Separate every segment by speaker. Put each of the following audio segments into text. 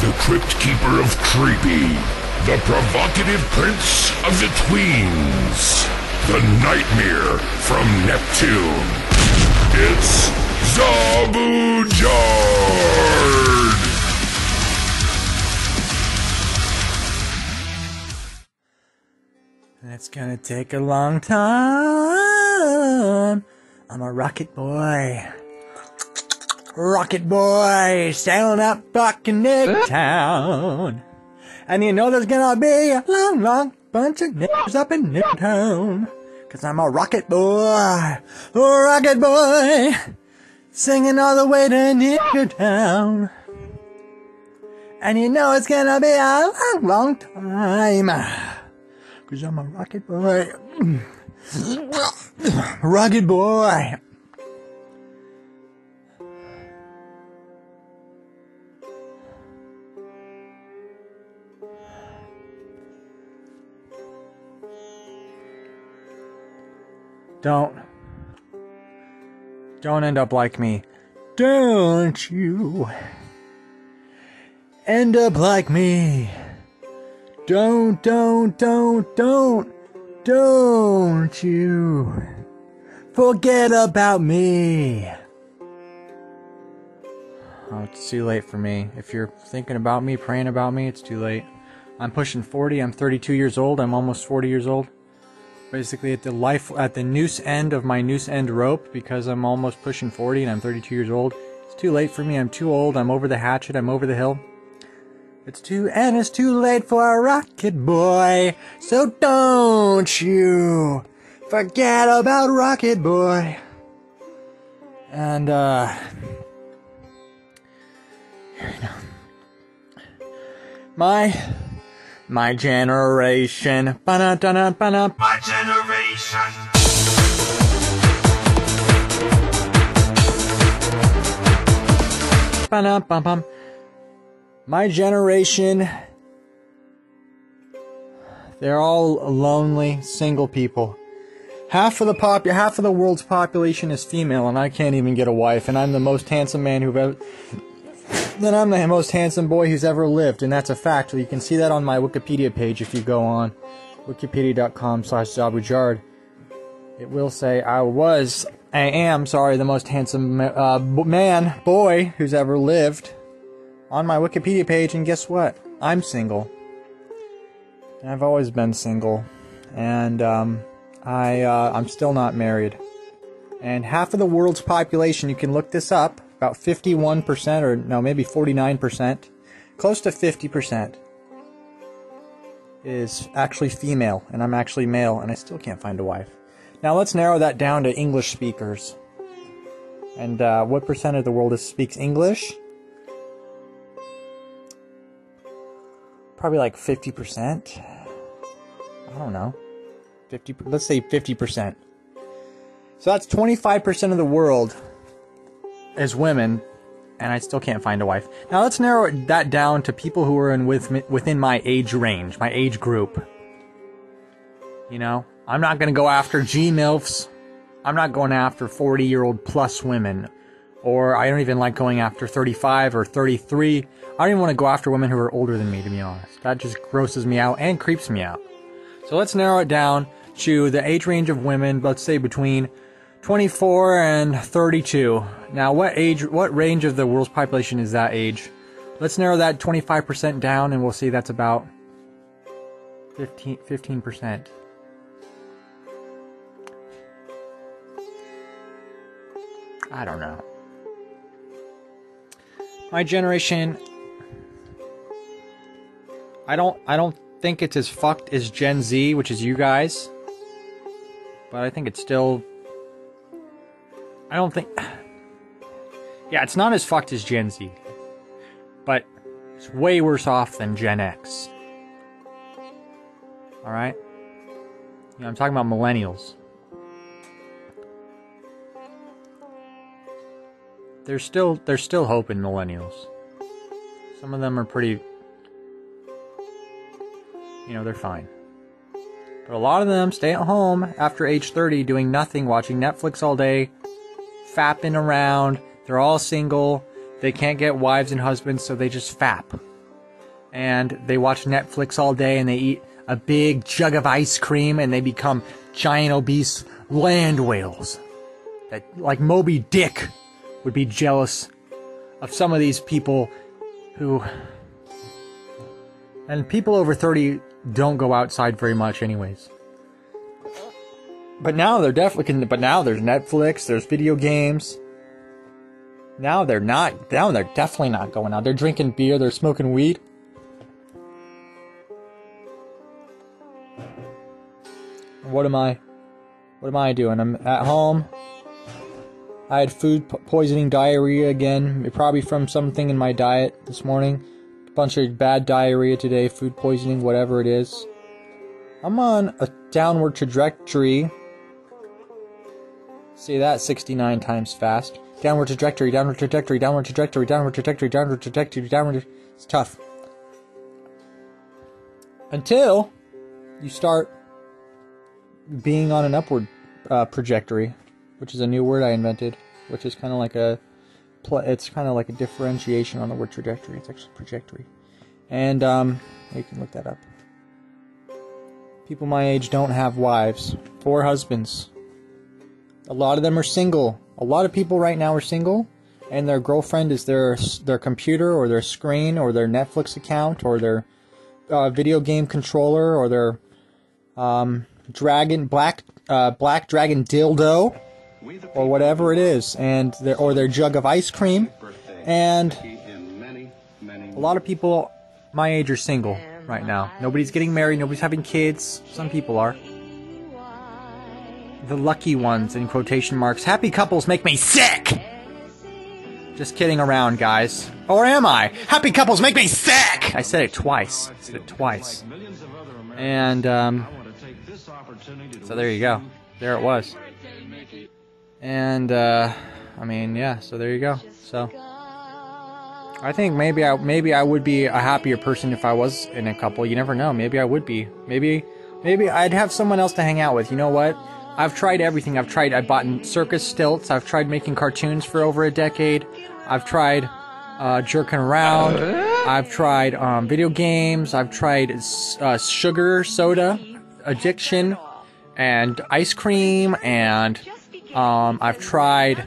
Speaker 1: the Crypt Keeper of Creepy, the provocative prince of the tweens, the nightmare from Neptune. It's Zabujard!
Speaker 2: It's gonna take a long time. I'm a rocket boy. Rocket boy, sailing up fucking Nick eh? Town. And you know there's gonna be a long, long bunch of niggers up in Nick Town. Cause I'm a rocket boy, rocket boy, singing all the way to Nick Town. And you know it's gonna be a long, long time. Cause I'm a rocket boy. rocket boy. Don't. Don't end up like me. Don't you end up like me. Don't, don't, don't, don't, don't you forget about me. Oh, it's too late for me. If you're thinking about me, praying about me, it's too late. I'm pushing 40. I'm 32 years old. I'm almost 40 years old. Basically, at the life at the noose end of my noose end rope because I'm almost pushing 40 and I'm 32 years old. It's too late for me. I'm too old. I'm over the hatchet. I'm over the hill. It's too and it's too late for a rocket boy. So don't you forget about Rocket Boy. And uh my my generation. Ba-na-da-na, ba-na.
Speaker 3: My generation.
Speaker 2: My generation, they're all lonely, single people. Half of the pop, half of the world's population is female, and I can't even get a wife. And I'm the most handsome man who've ever. Then I'm the most handsome boy who's ever lived, and that's a fact. You can see that on my Wikipedia page if you go on wikipedia.com/slash It will say I was, I am, sorry, the most handsome uh, man, boy who's ever lived on my Wikipedia page, and guess what? I'm single. I've always been single, and um, I uh, I'm still not married. And half of the world's population, you can look this up, about 51% or no, maybe 49%, close to 50% is actually female, and I'm actually male, and I still can't find a wife. Now let's narrow that down to English speakers. And uh, what percent of the world speaks English? probably like 50%. I don't know. 50 let's say 50%. So that's 25% of the world is women and I still can't find a wife. Now let's narrow that down to people who are in with me, within my age range, my age group. You know, I'm not going to go after G MILFs. I'm not going after 40 year old plus women. Or I don't even like going after 35 or 33. I don't even want to go after women who are older than me, to be honest. That just grosses me out and creeps me out. So let's narrow it down to the age range of women, let's say between 24 and 32. Now, what age, what range of the world's population is that age? Let's narrow that 25% down and we'll see that's about 15, 15%. I don't know. My generation I don't I don't think it's as fucked as Gen Z, which is you guys. But I think it's still I don't think Yeah, it's not as fucked as Gen Z. But it's way worse off than Gen X. Alright? You know, I'm talking about millennials. There's still there's still hope in millennials. Some of them are pretty you know, they're fine. But a lot of them stay at home after age 30 doing nothing, watching Netflix all day, fapping around. They're all single. They can't get wives and husbands, so they just fap. and they watch Netflix all day and they eat a big jug of ice cream and they become giant obese land whales. That, like Moby Dick, would be jealous of some of these people who. And people over 30 don't go outside very much, anyways. But now they're definitely. But now there's Netflix, there's video games. Now they're not. Now they're definitely not going out. They're drinking beer, they're smoking weed. What am I? What am I doing? I'm at home. I had food poisoning diarrhea again, probably from something in my diet this morning. A bunch of bad diarrhea today, food poisoning, whatever it is. I'm on a downward trajectory. Say that 69 times fast. Downward trajectory, downward trajectory, downward trajectory, downward trajectory, downward trajectory, downward. Trajectory It's tough. Until you start being on an upward uh, trajectory, which is a new word I invented, which is kind of like a, it's kind of like a differentiation on the word trajectory. It's actually trajectory, and um, you can look that up. People my age don't have wives, four husbands. A lot of them are single. A lot of people right now are single, and their girlfriend is their their computer or their screen or their Netflix account or their uh, video game controller or their um, dragon black uh, black dragon dildo or whatever it is, and their or their jug of ice cream, and a lot of people my age are single right now. Nobody's getting married. Nobody's having kids. Some people are. The lucky ones in quotation marks. Happy couples make me sick. Just kidding around, guys. Or am I? Happy couples make me sick! I said it twice. I said it twice. And, um, so there you go. There it was. And uh, I mean, yeah. So there you go. So I think maybe I maybe I would be a happier person if I was in a couple. You never know. Maybe I would be. Maybe maybe I'd have someone else to hang out with. You know what? I've tried everything. I've tried. I bought circus stilts. I've tried making cartoons for over a decade. I've tried uh, jerking around. I've tried um, video games. I've tried uh, sugar soda addiction and ice cream and um, I've tried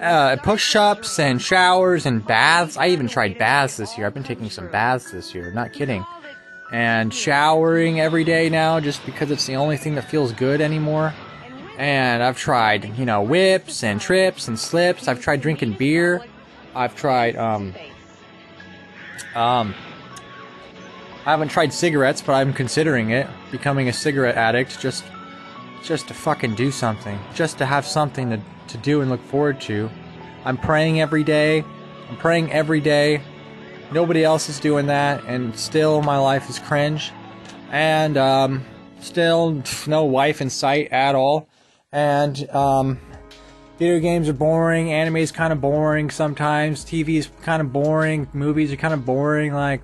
Speaker 2: uh, push-ups and showers and baths. I even tried baths this year. I've been taking some baths this year. Not kidding. And showering every day now, just because it's the only thing that feels good anymore. And I've tried, you know, whips and trips and slips. I've tried drinking beer. I've tried, um, um, I haven't tried cigarettes, but I'm considering it. Becoming a cigarette addict just just to fucking do something. Just to have something to, to do and look forward to. I'm praying every day. I'm praying every day. Nobody else is doing that, and still my life is cringe. And um, still no wife in sight at all. And um, video games are boring. Anime is kind of boring sometimes. TV is kind of boring. Movies are kind of boring. Like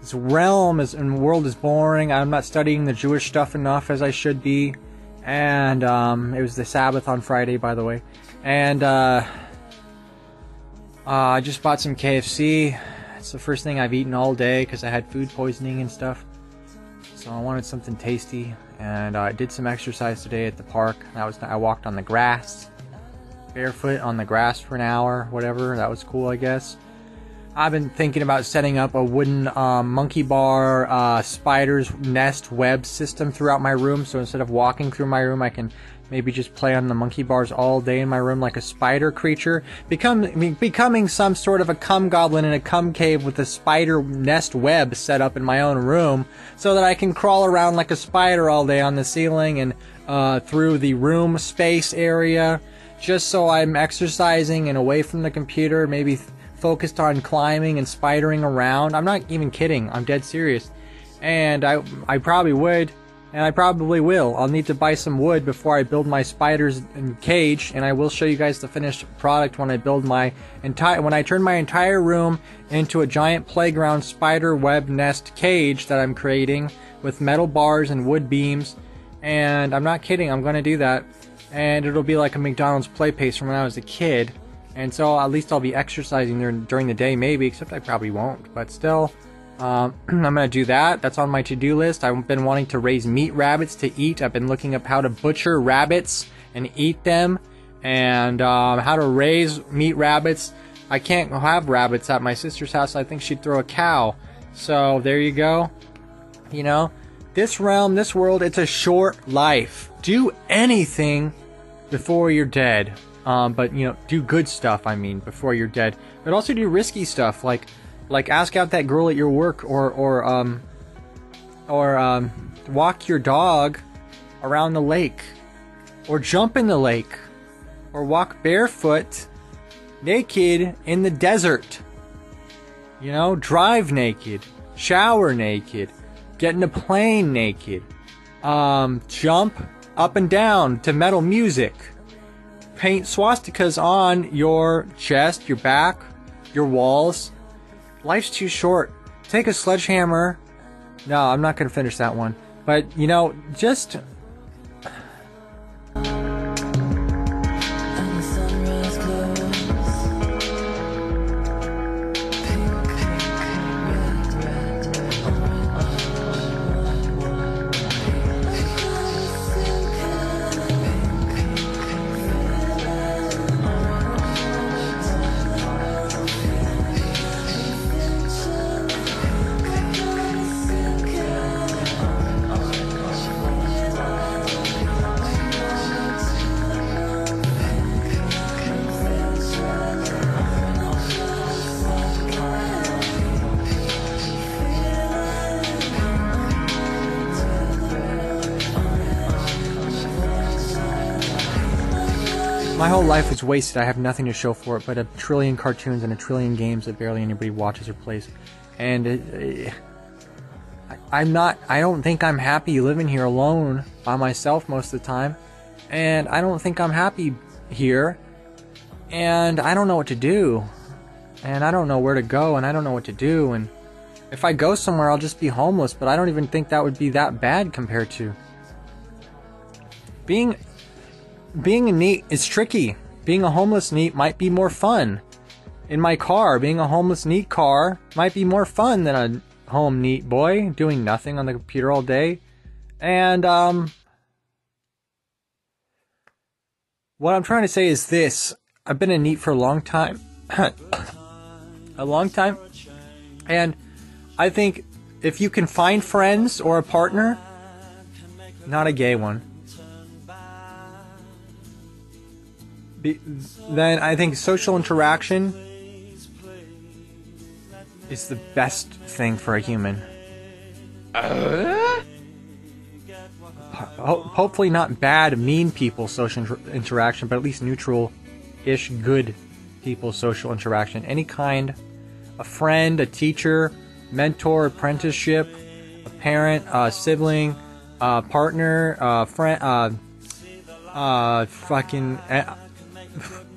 Speaker 2: this realm is and world is boring. I'm not studying the Jewish stuff enough as I should be. And um, it was the Sabbath on Friday, by the way. And uh, uh, I just bought some KFC. It's the first thing I've eaten all day because I had food poisoning and stuff. So I wanted something tasty, and uh, I did some exercise today at the park. That was I walked on the grass, barefoot on the grass for an hour, whatever. That was cool, I guess. I've been thinking about setting up a wooden um, monkey bar uh, spider's nest web system throughout my room. So instead of walking through my room, I can maybe just play on the monkey bars all day in my room like a spider creature. Become becoming some sort of a cum goblin in a cum cave with a spider nest web set up in my own room, so that I can crawl around like a spider all day on the ceiling and uh, through the room space area. Just so I'm exercising and away from the computer, maybe focused on climbing and spidering around. I'm not even kidding. I'm dead serious. And I I probably would and I probably will. I'll need to buy some wood before I build my spiders and cage, and I will show you guys the finished product when I build my entire when I turn my entire room into a giant playground spider web nest cage that I'm creating with metal bars and wood beams. And I'm not kidding, I'm gonna do that. And it'll be like a McDonald's play pace from when I was a kid. And so at least I'll be exercising during the day, maybe, except I probably won't. But still, Um, I'm gonna do that. That's on my to-do list. I've been wanting to raise meat rabbits to eat. I've been looking up how to butcher rabbits and eat them, and um, how to raise meat rabbits. I can't have rabbits at my sister's house. I think she'd throw a cow. So there you go. You know, this realm, this world, it's a short life. Do anything before you're dead. Um, but you know, do good stuff. I mean, before you're dead. But also do risky stuff, like like ask out that girl at your work, or or um, or um, walk your dog around the lake, or jump in the lake, or walk barefoot, naked in the desert. You know, drive naked, shower naked, get in a plane naked, um, jump up and down to metal music paint swastikas on your chest, your back, your walls. Life's too short. Take a sledgehammer. No, I'm not going to finish that one. But, you know, just whole life is wasted. I have nothing to show for it but a trillion cartoons and a trillion games that barely anybody watches or plays. And uh, I, I'm not, I don't think I'm happy living here alone by myself most of the time. And I don't think I'm happy here. And I don't know what to do. And I don't know where to go and I don't know what to do. And if I go somewhere, I'll just be homeless. But I don't even think that would be that bad compared to being being a NEET is tricky. Being a homeless NEET might be more fun. In my car, being a homeless NEET car might be more fun than a home NEET boy doing nothing on the computer all day. And um what I'm trying to say is this. I've been a NEET for a long time. a long time. And I think if you can find friends or a partner, not a gay one, Then I think social interaction is the best thing for a human. Uh? Ho- hopefully, not bad, mean people social inter- interaction, but at least neutral ish, good people social interaction. Any kind a friend, a teacher, mentor, apprenticeship, a parent, a sibling, a partner, a friend, uh, uh, fucking.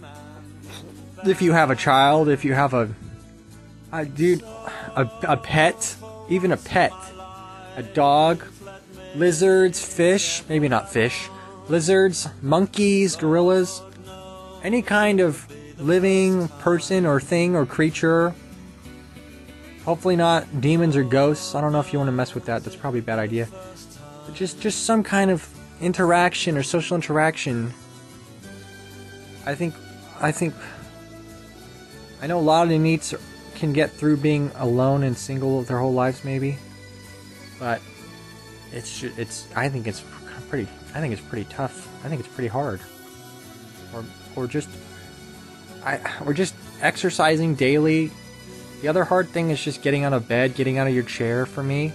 Speaker 2: If you have a child, if you have a, a dude, a, a pet, even a pet, a dog, lizards, fish, maybe not fish, lizards, monkeys, gorillas, any kind of living person or thing or creature. Hopefully not demons or ghosts. I don't know if you want to mess with that. That's probably a bad idea. But just just some kind of interaction or social interaction. I think I think I know a lot of the NEETs can get through being alone and single their whole lives, maybe, but it's it's. I think it's pretty. I think it's pretty tough. I think it's pretty hard. Or or just I or just exercising daily. The other hard thing is just getting out of bed, getting out of your chair. For me,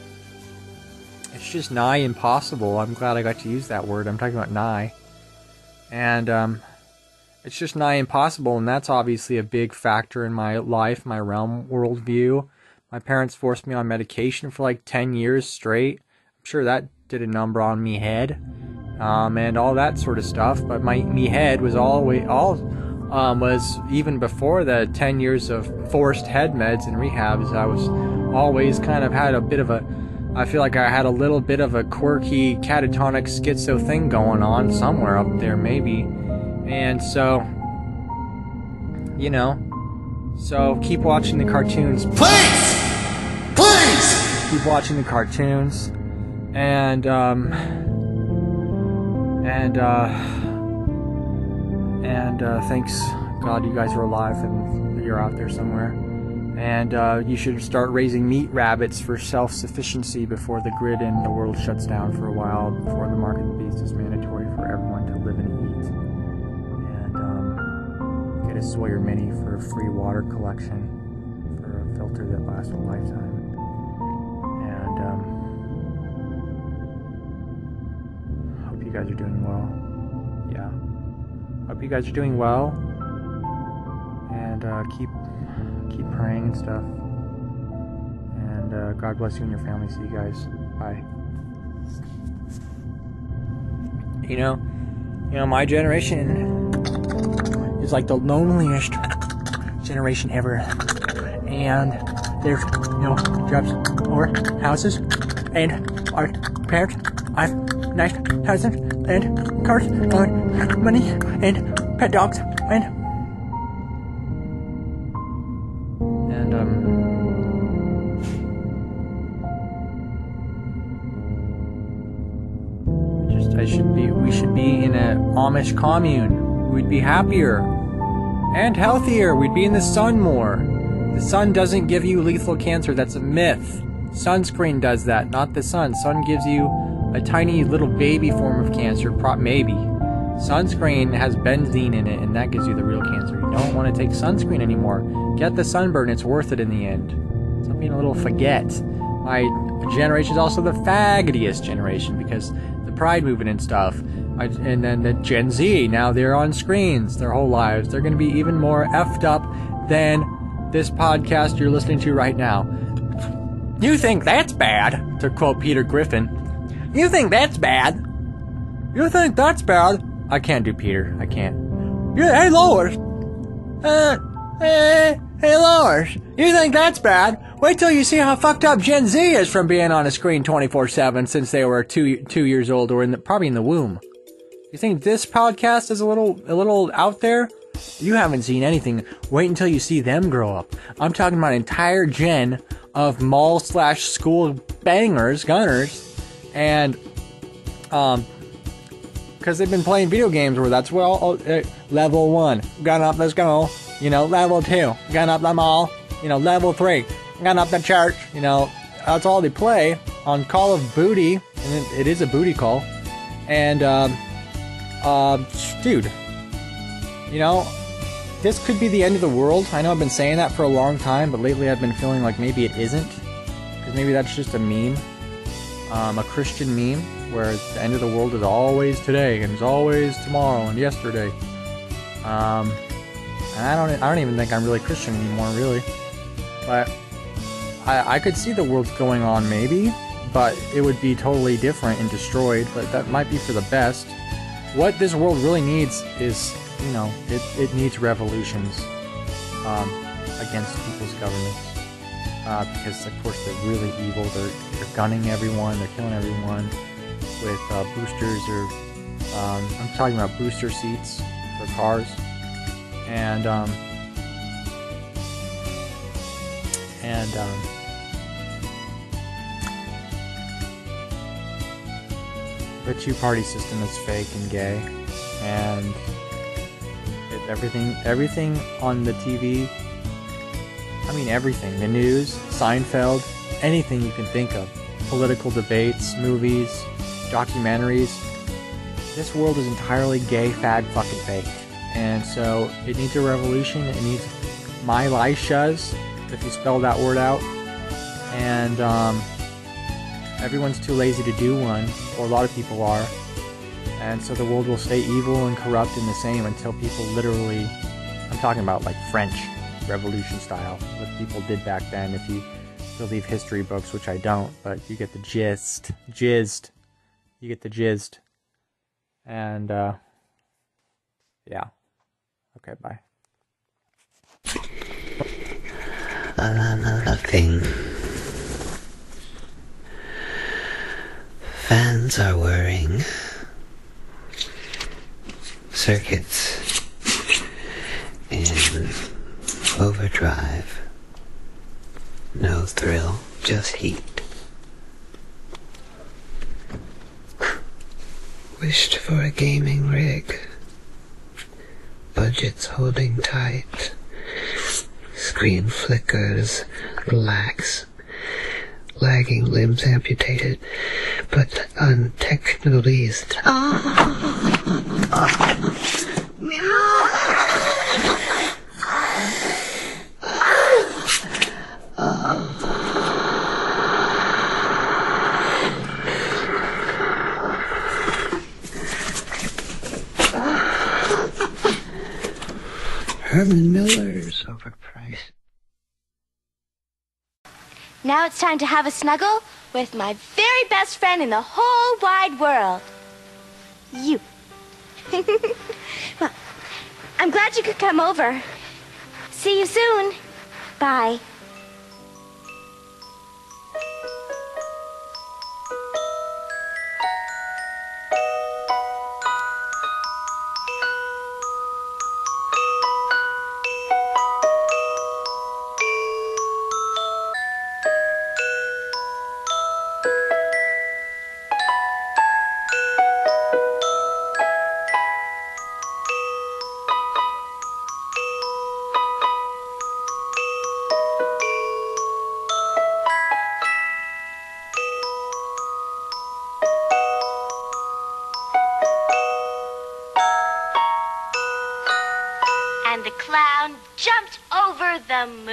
Speaker 2: it's just nigh impossible. I'm glad I got to use that word. I'm talking about nigh, and um, it's just nigh impossible, and that's obviously a big factor in my life, my realm worldview. My parents forced me on medication for like 10 years straight. I'm sure that did a number on me head, um, and all that sort of stuff. But my me head was always all um, was even before the 10 years of forced head meds and rehabs. I was always kind of had a bit of a I feel like I had a little bit of a quirky catatonic schizo thing going on somewhere up there, maybe. And so, you know, so keep watching the cartoons.
Speaker 3: Please! Please!
Speaker 2: keep watching the cartoons, and um, and uh, and uh, thanks God you guys are alive and you're out there somewhere. And uh, you should start raising meat rabbits for self-sufficiency before the grid in the world shuts down for a while. Before the mark of the beast is mandatory a Sawyer Mini for a free water collection for a filter that lasts a lifetime. And um, hope you guys are doing well. Yeah. Hope you guys are doing well. And uh, keep keep praying and stuff. And uh, God bless you and your family. See you guys. Bye. You know, you know, my generation is like the loneliest generation ever. And there's no jobs or houses. And our parents have nice houses and cars and money and pet dogs and and um just I should be we should be in a Amish commune. We'd be happier and healthier. We'd be in the sun more. The sun doesn't give you lethal cancer. That's a myth. Sunscreen does that, not the sun. Sun gives you a tiny little baby form of cancer, pro- maybe. Sunscreen has benzene in it, and that gives you the real cancer. You don't want to take sunscreen anymore. Get the sunburn, it's worth it in the end. Stop being a little forget. My generation is also the faggotiest generation because pride movement and stuff. And then the Gen Z, now they're on screens their whole lives. They're going to be even more effed up than this podcast you're listening to right now. You think that's bad? To quote Peter Griffin. You think that's bad? You think that's bad? I can't do Peter. I can't. Hey, Lois. Uh, hey, hey, Lois. You think that's bad? Wait till you see how fucked up Gen Z is from being on a screen 24-7 since they were two, two years old or in the, probably in the womb. You think this podcast is a little, a little out there? You haven't seen anything. Wait until you see them grow up. I'm talking about an entire gen of mall slash school bangers, gunners, and um, because they've been playing video games where that's well, uh, level one, gun up, let's go. You know, level two, gun up the mall. You know, level three, gun up the church. You know, that's all they play on Call of Booty, and it, it is a booty call. And um, uh, dude, you know, this could be the end of the world. I know I've been saying that for a long time, but lately I've been feeling like maybe it isn't. Because maybe that's just a meme. Um, a Christian meme, where the end of the world is always today, and is always tomorrow, and yesterday. Um, I don't, I don't even think I'm really Christian anymore, really. But I, I could see the world going on, maybe, but it would be totally different and destroyed. But that might be for the best. What this world really needs is you know, it, it needs revolutions um, against people's governments. Uh, because, of course, they're really evil. They're, they're gunning everyone, they're killing everyone with uh, boosters or. Um, I'm talking about booster seats for cars. And, um, and, um, the two party system is fake and gay. And everything everything on the TV. I mean everything. The news, Seinfeld, anything you can think of. Political debates, movies, documentaries. This world is entirely gay, fad, fucking fake. And so it needs a revolution. It needs my Lishas, if you spell that word out. And um, everyone's too lazy to do one, or a lot of people are. And so the world will stay evil and corrupt and the same until people literally, I'm talking about like French Revolution style, what people did back then. If you believe history books, which I don't, but you get the gist. Jizzed. You get the gist. And, uh, yeah. Okay, bye.
Speaker 3: Another thing. Fans are whirring. Circuits in overdrive. No thrill. just heat. Wished for a gaming rig. Budget's holding tight. Screen flickers, relax. Lagging limbs amputated, but untechnologized. Ah. Herman Miller's overpriced.
Speaker 4: Now it's time to have a snuggle with my very best friend in the whole wide world. You. well, I'm glad you could come over. See you soon. Bye. And